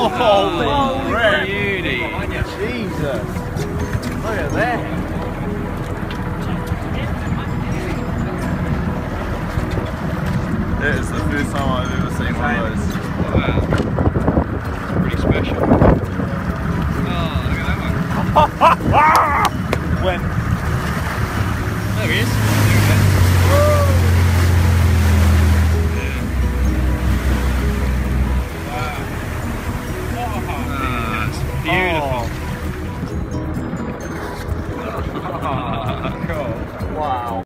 Oh, holy Holy crap. beauty. Jesus. Look at that. It is the first time I've ever seen one of those. Wow. Pretty special. Oh, look at that one. When There he is. 啊哈哈哈